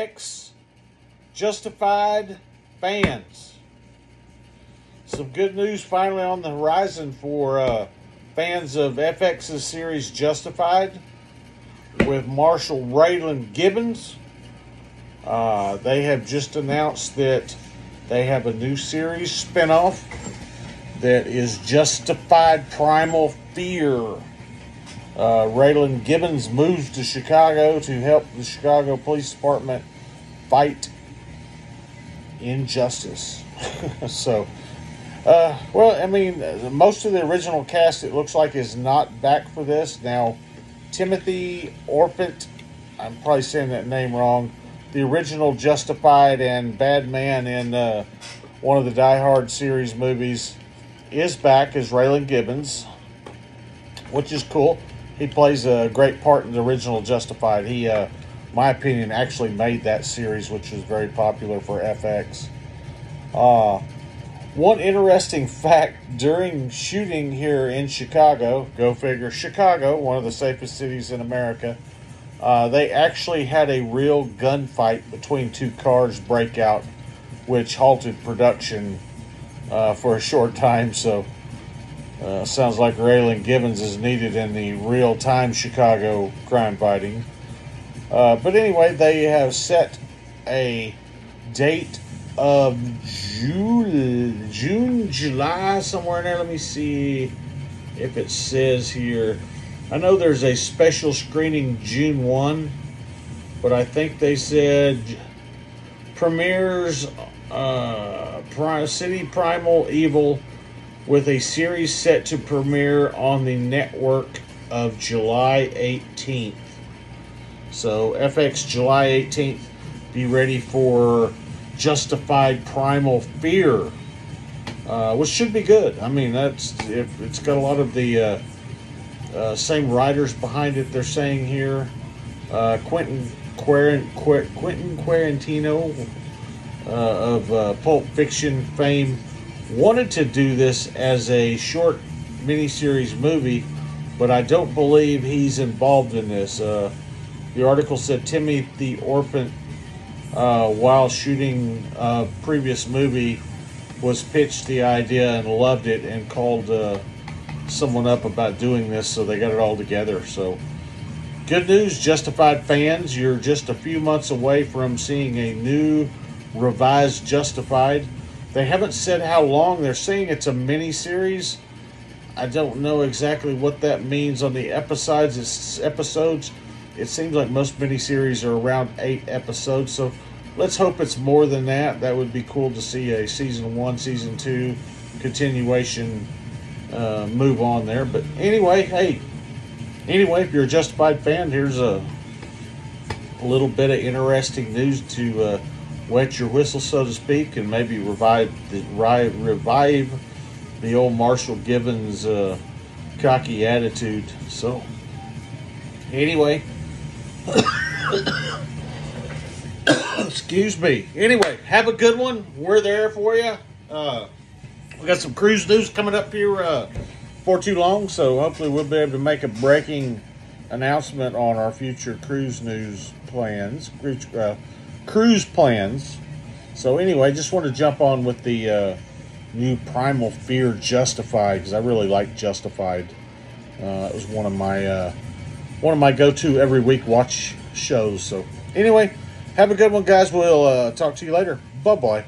FX Justified fans. Some good news finally on the horizon for uh, fans of FX's series Justified with Marshall Raylan Givens. Uh, they have just announced that they have a new series spinoff that is Justified Primal Fear. Uh, Raylan Givens moves to Chicago to help the Chicago Police Department fight injustice. so, uh, well, I mean, most of the original cast, it looks like, is not back for this. Now, Timothy Olyphant, I'm probably saying that name wrong, the original Justified and Bad Man in uh, one of the Die Hard series movies, is back as Raylan Givens, which is cool. He plays a great part in the original Justified. He, uh, my opinion, actually made that series, which was very popular for FX. Uh, one interesting fact during shooting here in Chicago, go figure, Chicago, one of the safest cities in America, uh, they actually had a real gunfight between two cars break out, which halted production uh, for a short time. So, uh, sounds like Raylan Givens is needed in the real time Chicago crime fighting. Uh, but anyway, they have set a date of June, June, July, somewhere in there. Let me see if it says here. I know there's a special screening June 1, but I think they said premieres uh, City Primeval with a series set to premiere on the network of July 18th. So, FX July 18th, be ready for Justified Primal Fear, uh, which should be good. I mean, that's if it's got a lot of the uh, uh, same writers behind it. They're saying here, uh, Quentin Quer- Quer- Quentin Quarantino uh, of uh, Pulp Fiction fame wanted to do this as a short miniseries movie, but I don't believe he's involved in this. Uh, the article said Timothy Olyphant, uh, while shooting a previous movie, was pitched the idea and loved it and called uh, someone up about doing this, so they got it all together. So, good news, Justified fans. You're just a few months away from seeing a new revised Justified. They haven't said how long. They're saying it's a mini series. I don't know exactly what that means on the episodes. It's episodes. It seems like most miniseries are around eight episodes. So let's hope it's more than that. That would be cool to see a season one, season two continuation uh, move on there. But anyway, hey, anyway, if you're a Justified fan, here's a, a little bit of interesting news to uh, wet your whistle, so to speak, and maybe revive the revive the old Marshall Givens uh, cocky attitude. So, anyway, excuse me. Anyway, have a good one. We're there for you. Uh, we got some cruise news coming up here uh, for too long, so hopefully we'll be able to make a breaking announcement on our future cruise news plans, cruise, uh, cruise plans. So anyway, I just want to jump on with the uh, new Primal Fear Justified because I really like Justified. Uh, it was one of my uh, one of my go-to every week watch shows. So anyway, have a good one, guys. We'll uh, talk to you later. Bye bye.